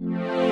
you.